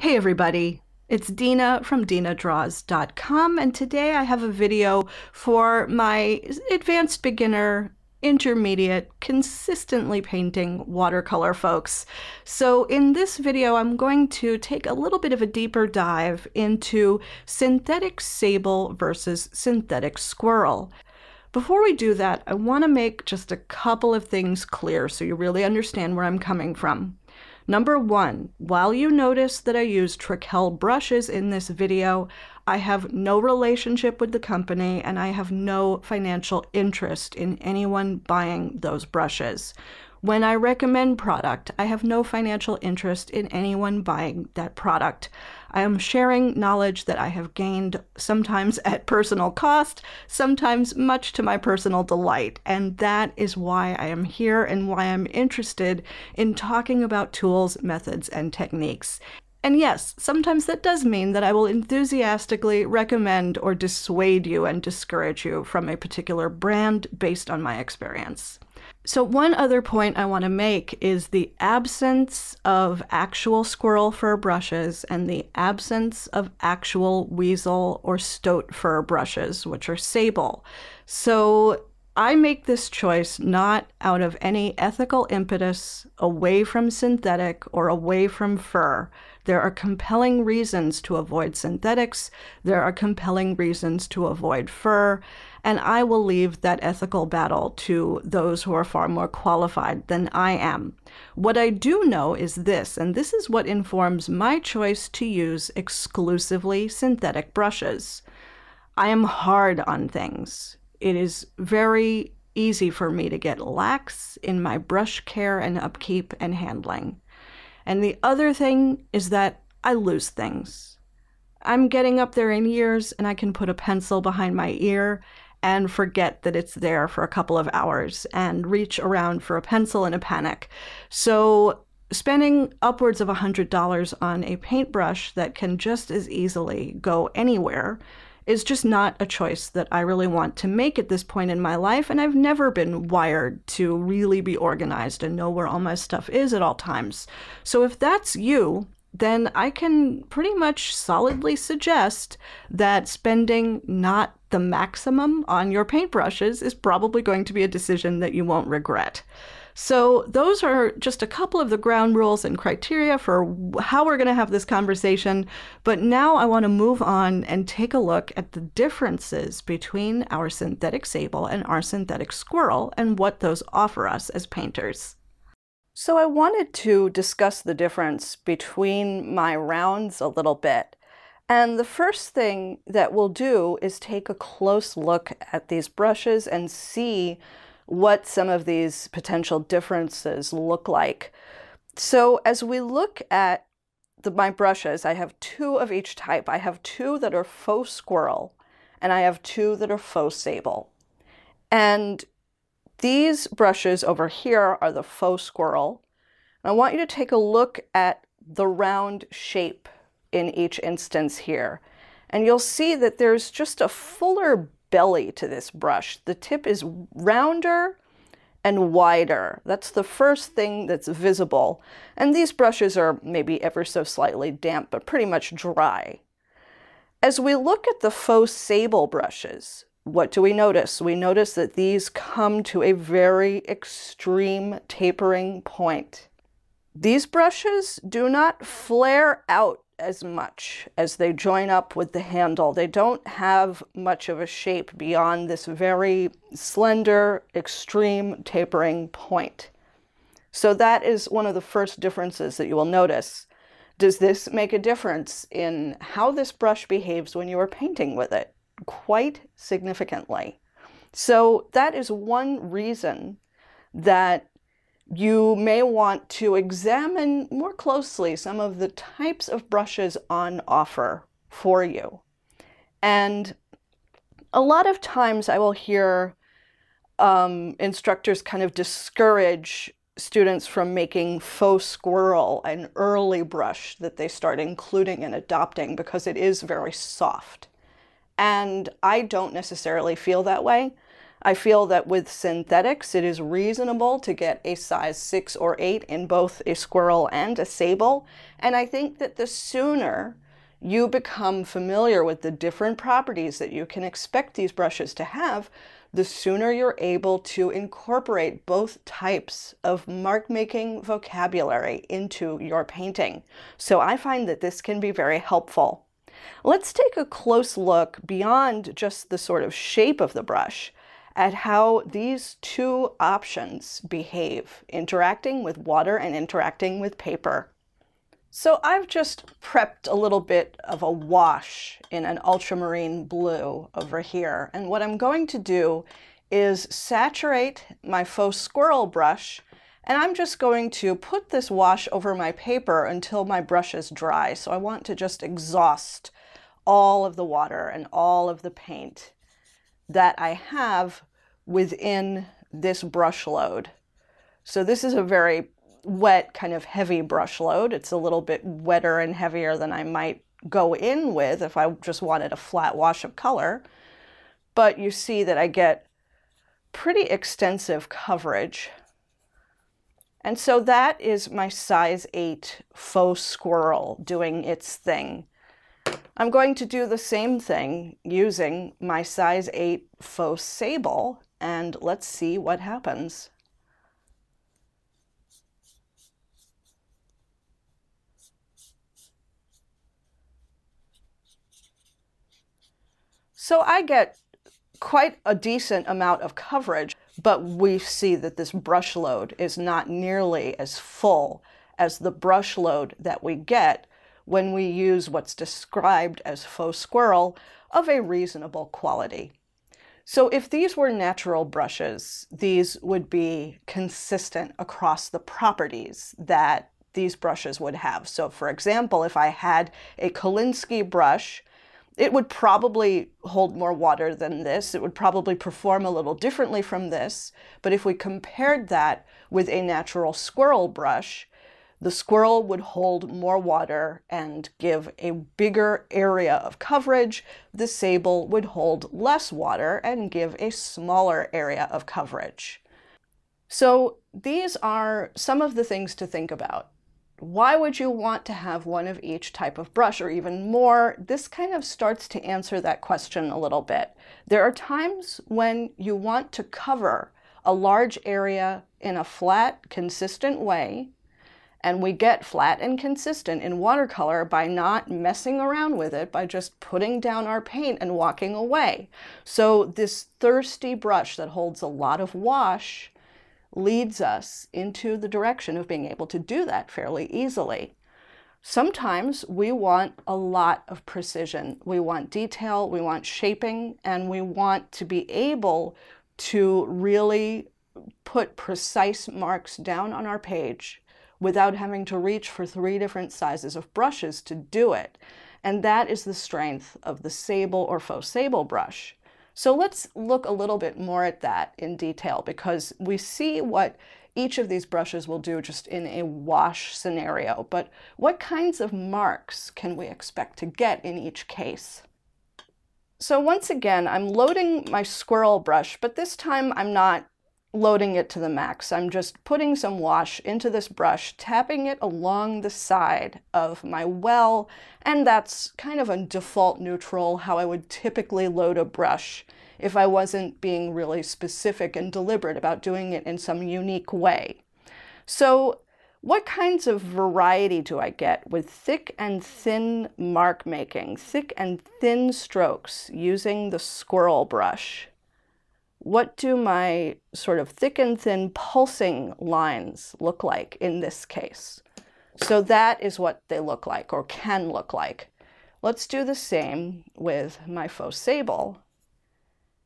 Hey everybody, it's Dena from denadraws.com and today I have a video for my advanced beginner, intermediate, consistently painting watercolor folks. So in this video I'm going to take a little bit of a deeper dive into synthetic sable versus synthetic squirrel. Before we do that, I want to make just a couple of things clear so you really understand where I'm coming from. Number one, while you notice that I use Trekell brushes in this video, I have no relationship with the company and I have no financial interest in anyone buying those brushes. When I recommend product, I have no financial interest in anyone buying that product. I am sharing knowledge that I have gained sometimes at personal cost, sometimes much to my personal delight. And that is why I am here and why I'm interested in talking about tools, methods, and techniques. And yes, sometimes that does mean that I will enthusiastically recommend or dissuade you and discourage you from a particular brand based on my experience. So, one other point I want to make is the absence of actual squirrel fur brushes and the absence of actual weasel or stoat fur brushes, which are sable. So, I make this choice not out of any ethical impetus away from synthetic or away from fur. There are compelling reasons to avoid synthetics, there are compelling reasons to avoid fur, and I will leave that ethical battle to those who are far more qualified than I am. What I do know is this, and this is what informs my choice to use exclusively synthetic brushes. I am hard on things. It is very easy for me to get lax in my brush care and upkeep and handling. And the other thing is that I lose things. I'm getting up there in years and I can put a pencil behind my ear and forget that it's there for a couple of hours and reach around for a pencil in a panic. So, spending upwards of $100 on a paintbrush that can just as easily go anywhere is just not a choice that I really want to make at this point in my life. And I've never been wired to really be organized and know where all my stuff is at all times. So if that's you, then I can pretty much solidly suggest that spending not the maximum on your paintbrushes is probably going to be a decision that you won't regret. So, those are just a couple of the ground rules and criteria for how we're going to have this conversation. But now I want to move on and take a look at the differences between our synthetic sable and our synthetic squirrel and what those offer us as painters. So, I wanted to discuss the difference between my rounds a little bit. And the first thing that we'll do is take a close look at these brushes and see what some of these potential differences look like. So as we look at the, my brushes, I have two of each type. I have two that are faux squirrel and I have two that are faux sable. And these brushes over here are the faux squirrel. And I want you to take a look at the round shape in each instance here. And you'll see that there's just a fuller belly to this brush. The tip is rounder and wider. That's the first thing that's visible. And these brushes are maybe ever so slightly damp, but pretty much dry. As we look at the faux sable brushes, what do we notice? We notice that these come to a very extreme tapering point. These brushes do not flare out as much as they join up with the handle. They don't have much of a shape beyond this very slender, extreme tapering point. So that is one of the first differences that you will notice. Does this make a difference in how this brush behaves when you are painting with it? Quite significantly. So that is one reason that you may want to examine more closely some of the types of brushes on offer for you. And a lot of times I will hear um, instructors kind of discourage students from making faux squirrel an early brush that they start including and adopting because it is very soft. And I don't necessarily feel that way. I feel that with synthetics, it is reasonable to get a size six or eight in both a squirrel and a sable. And I think that the sooner you become familiar with the different properties that you can expect these brushes to have, the sooner you're able to incorporate both types of mark making vocabulary into your painting. So I find that this can be very helpful. Let's take a close look beyond just the sort of shape of the brush at how these two options behave, interacting with water and interacting with paper. So I've just prepped a little bit of a wash in an ultramarine blue over here. And what I'm going to do is saturate my faux squirrel brush and I'm just going to put this wash over my paper until my brush is dry. So I want to just exhaust all of the water and all of the paint that I have within this brush load. So this is a very wet, kind of heavy brush load. It's a little bit wetter and heavier than I might go in with if I just wanted a flat wash of color. But you see that I get pretty extensive coverage. And so that is my size 8 faux squirrel doing its thing. I'm going to do the same thing using my size 8 faux sable, and let's see what happens. So I get quite a decent amount of coverage, but we see that this brush load is not nearly as full as the brush load that we get when we use what's described as faux squirrel of a reasonable quality. So if these were natural brushes, these would be consistent across the properties that these brushes would have. So for example, if I had a Kolinsky brush it would probably hold more water than this. It would probably perform a little differently from this. But if we compared that with a natural squirrel brush, the squirrel would hold more water and give a bigger area of coverage. The sable would hold less water and give a smaller area of coverage. So these are some of the things to think about why would you want to have one of each type of brush or even more? This kind of starts to answer that question a little bit. There are times when you want to cover a large area in a flat, consistent way, and we get flat and consistent in watercolor by not messing around with it, by just putting down our paint and walking away. So this thirsty brush that holds a lot of wash leads us into the direction of being able to do that fairly easily. Sometimes we want a lot of precision. We want detail, we want shaping, and we want to be able to really put precise marks down on our page without having to reach for three different sizes of brushes to do it. And that is the strength of the sable or faux sable brush. So let's look a little bit more at that in detail because we see what each of these brushes will do just in a wash scenario, but what kinds of marks can we expect to get in each case? So once again, I'm loading my squirrel brush, but this time I'm not loading it to the max. I'm just putting some wash into this brush, tapping it along the side of my well, and that's kind of a default neutral, how I would typically load a brush if I wasn't being really specific and deliberate about doing it in some unique way. So what kinds of variety do I get with thick and thin mark making, thick and thin strokes using the squirrel brush? What do my sort of thick and thin pulsing lines look like in this case? So that is what they look like or can look like. Let's do the same with my faux sable.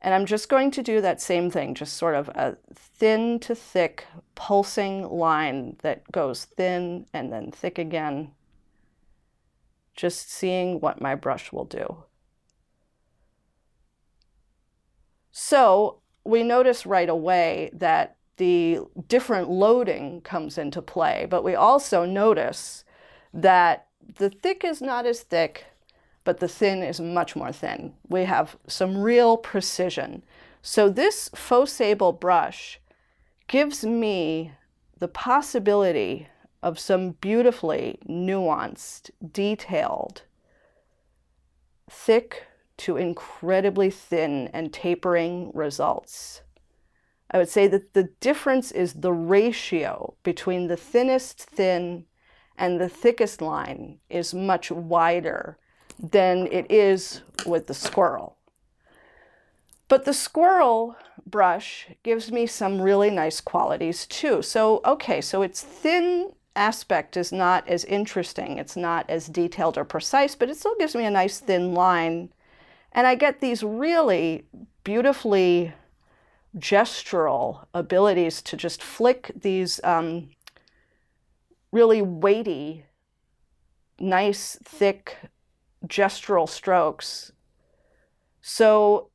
And I'm just going to do that same thing, just sort of a thin to thick pulsing line that goes thin and then thick again. Just seeing what my brush will do. So we notice right away that the different loading comes into play, but we also notice that the thick is not as thick, but the thin is much more thin. We have some real precision. So this faux sable brush gives me the possibility of some beautifully nuanced, detailed, thick to incredibly thin and tapering results. I would say that the difference is the ratio between the thinnest thin and the thickest line is much wider than it is with the squirrel. But the squirrel brush gives me some really nice qualities too. So, okay, so its thin aspect is not as interesting. It's not as detailed or precise, but it still gives me a nice thin line. And I get these really beautifully gestural abilities to just flick these um, really weighty, nice, thick gestural strokes. So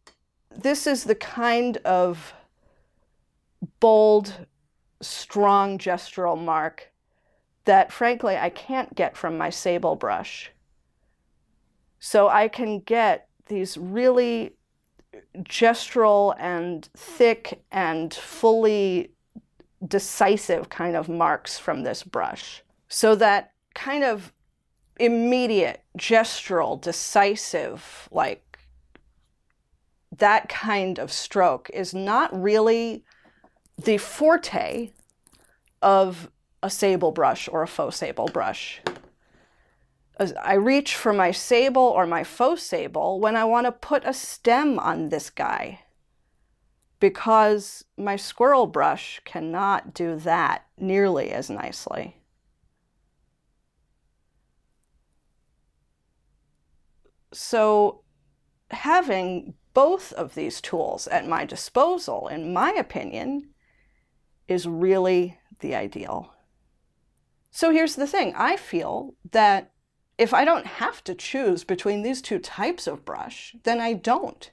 this is the kind of bold, strong gestural mark that frankly I can't get from my sable brush. So I can get these really gestural and thick and fully decisive kind of marks from this brush. So that kind of immediate, gestural, decisive, like that kind of stroke is not really the forte of a sable brush or a faux sable brush. I reach for my sable or my faux sable when I want to put a stem on this guy because my squirrel brush cannot do that nearly as nicely. So having both of these tools at my disposal, in my opinion, is really the ideal. So here's the thing. I feel that if I don't have to choose between these two types of brush, then I don't.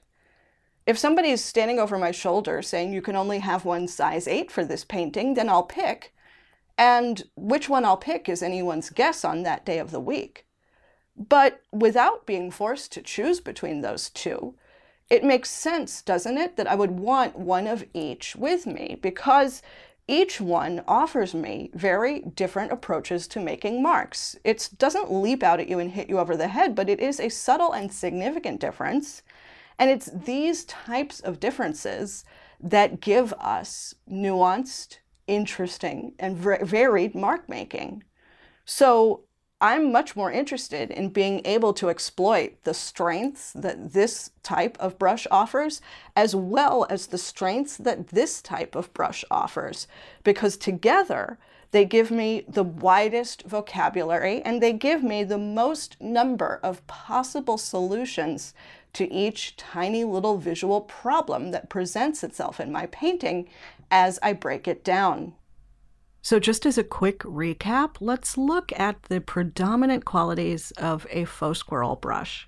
If somebody is standing over my shoulder saying you can only have one size 8 for this painting, then I'll pick. And which one I'll pick is anyone's guess on that day of the week. But without being forced to choose between those two, it makes sense, doesn't it, that I would want one of each with me because each one offers me very different approaches to making marks. It doesn't leap out at you and hit you over the head, but it is a subtle and significant difference. And it's these types of differences that give us nuanced, interesting, and varied mark making. So I'm much more interested in being able to exploit the strengths that this type of brush offers, as well as the strengths that this type of brush offers, because together they give me the widest vocabulary and they give me the most number of possible solutions to each tiny little visual problem that presents itself in my painting as I break it down. So, just as a quick recap, let's look at the predominant qualities of a faux squirrel brush.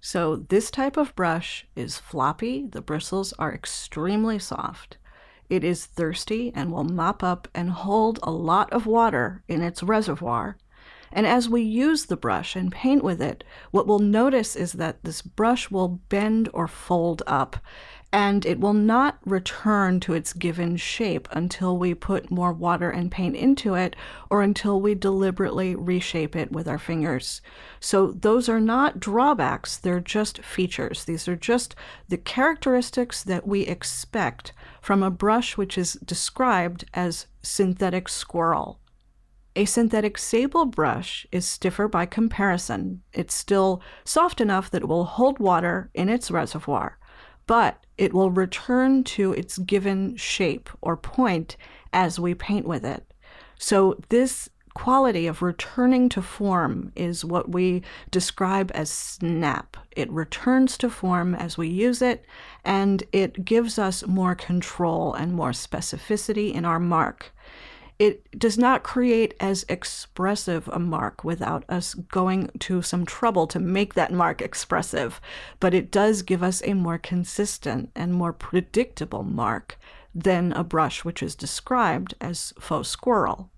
So, this type of brush is floppy, the bristles are extremely soft. It is thirsty and will mop up and hold a lot of water in its reservoir. And as we use the brush and paint with it, what we'll notice is that this brush will bend or fold up and it will not return to its given shape until we put more water and paint into it or until we deliberately reshape it with our fingers. So those are not drawbacks, they're just features. These are just the characteristics that we expect from a brush which is described as synthetic squirrel. A synthetic sable brush is stiffer by comparison. It's still soft enough that it will hold water in its reservoir but it will return to its given shape or point as we paint with it. So this quality of returning to form is what we describe as snap. It returns to form as we use it, and it gives us more control and more specificity in our mark it does not create as expressive a mark without us going to some trouble to make that mark expressive, but it does give us a more consistent and more predictable mark than a brush which is described as faux squirrel.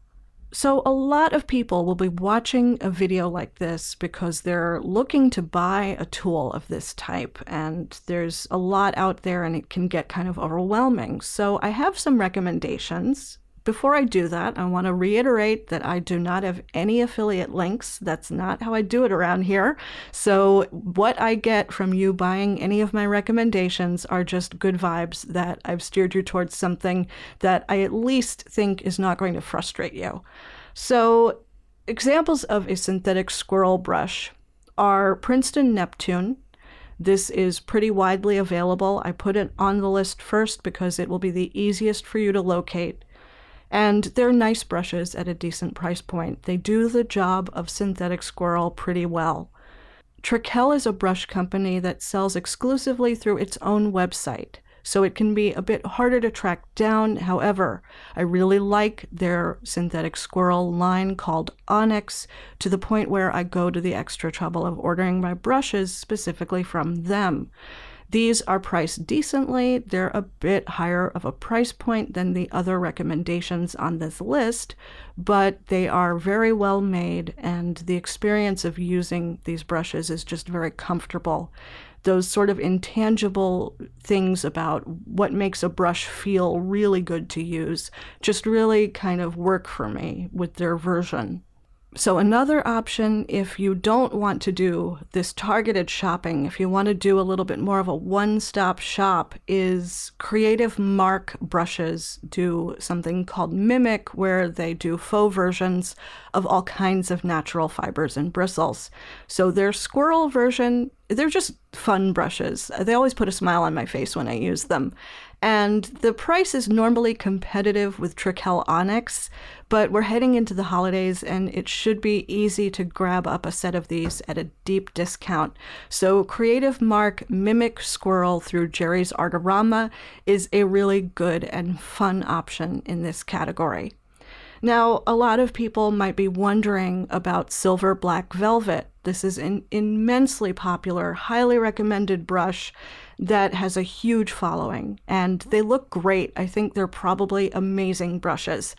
So, a lot of people will be watching a video like this because they're looking to buy a tool of this type, and there's a lot out there and it can get kind of overwhelming. So, I have some recommendations. Before I do that, I want to reiterate that I do not have any affiliate links. That's not how I do it around here. So, what I get from you buying any of my recommendations are just good vibes that I've steered you towards something that I at least think is not going to frustrate you. So, examples of a synthetic squirrel brush are Princeton Neptune. This is pretty widely available. I put it on the list first because it will be the easiest for you to locate. And they're nice brushes at a decent price point. They do the job of synthetic squirrel pretty well. Trekell is a brush company that sells exclusively through its own website so it can be a bit harder to track down. However, I really like their synthetic squirrel line called Onyx to the point where I go to the extra trouble of ordering my brushes specifically from them. These are priced decently. They're a bit higher of a price point than the other recommendations on this list, but they are very well made, and the experience of using these brushes is just very comfortable those sort of intangible things about what makes a brush feel really good to use just really kind of work for me with their version. So, another option if you don't want to do this targeted shopping, if you want to do a little bit more of a one stop shop, is Creative Mark brushes do something called Mimic, where they do faux versions of all kinds of natural fibers and bristles. So, their squirrel version, they're just fun brushes. They always put a smile on my face when I use them. And the price is normally competitive with Trekell Onyx, but we're heading into the holidays and it should be easy to grab up a set of these at a deep discount. So, Creative Mark Mimic Squirrel through Jerry's Artorama is a really good and fun option in this category. Now, a lot of people might be wondering about Silver Black Velvet. This is an immensely popular, highly recommended brush that has a huge following, and they look great. I think they're probably amazing brushes.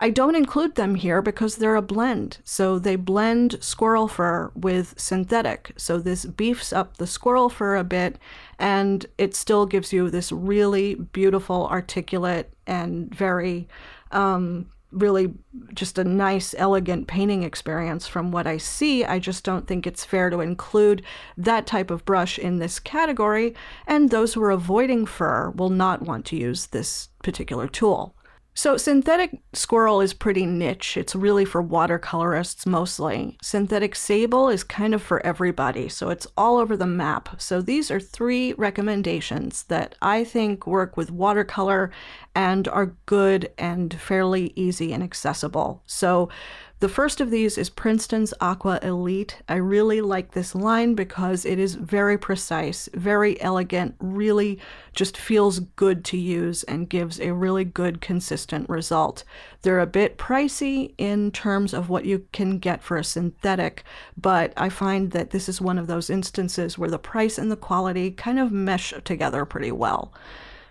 I don't include them here because they're a blend. So they blend squirrel fur with synthetic. So this beefs up the squirrel fur a bit and it still gives you this really beautiful, articulate, and very um, really just a nice, elegant painting experience from what I see. I just don't think it's fair to include that type of brush in this category, and those who are avoiding fur will not want to use this particular tool. So, synthetic squirrel is pretty niche. It's really for watercolorists mostly. Synthetic sable is kind of for everybody, so it's all over the map. So, these are three recommendations that I think work with watercolor and are good and fairly easy and accessible. So, the first of these is Princeton's Aqua Elite. I really like this line because it is very precise, very elegant, really just feels good to use and gives a really good consistent result. They're a bit pricey in terms of what you can get for a synthetic, but I find that this is one of those instances where the price and the quality kind of mesh together pretty well.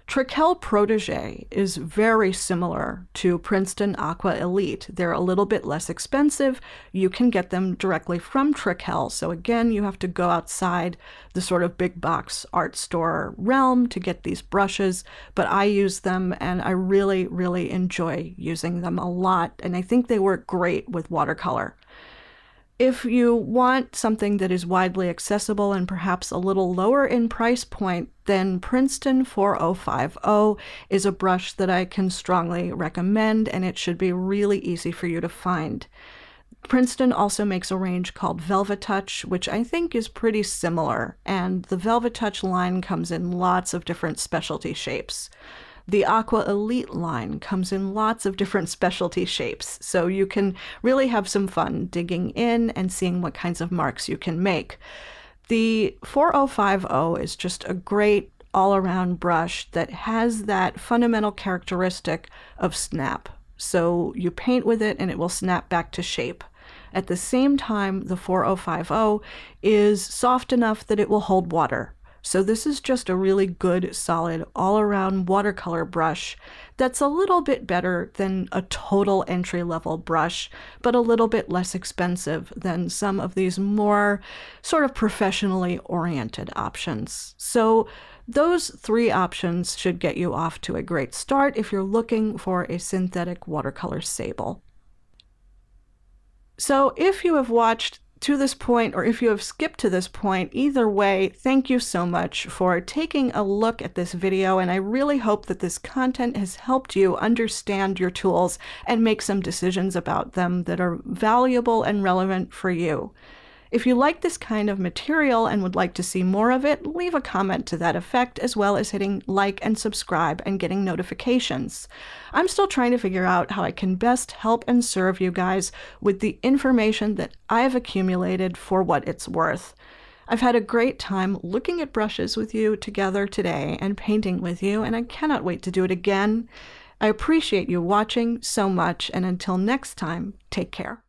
Trekell Protege is very similar to Princeton Aqua Elite. They're a little bit less expensive. You can get them directly from Trekell. So again, you have to go outside the sort of big box art store realm to get these brushes, but I use them and I really, really enjoy using them a lot. And I think they work great with watercolor. If you want something that is widely accessible and perhaps a little lower in price point, then Princeton 4050 is a brush that I can strongly recommend, and it should be really easy for you to find. Princeton also makes a range called Velvet Touch, which I think is pretty similar, and the Velvet Touch line comes in lots of different specialty shapes. The Aqua Elite line comes in lots of different specialty shapes, so you can really have some fun digging in and seeing what kinds of marks you can make. The 4050 is just a great all around brush that has that fundamental characteristic of snap. So you paint with it and it will snap back to shape. At the same time, the 4050 is soft enough that it will hold water. So this is just a really good, solid, all-around watercolor brush that's a little bit better than a total entry-level brush, but a little bit less expensive than some of these more sort of professionally oriented options. So those three options should get you off to a great start if you're looking for a synthetic watercolor sable. So if you have watched to this point, or if you have skipped to this point, either way, thank you so much for taking a look at this video, and I really hope that this content has helped you understand your tools and make some decisions about them that are valuable and relevant for you. If you like this kind of material and would like to see more of it, leave a comment to that effect, as well as hitting like and subscribe and getting notifications. I'm still trying to figure out how I can best help and serve you guys with the information that I've accumulated for what it's worth. I've had a great time looking at brushes with you together today and painting with you, and I cannot wait to do it again. I appreciate you watching so much, and until next time, take care.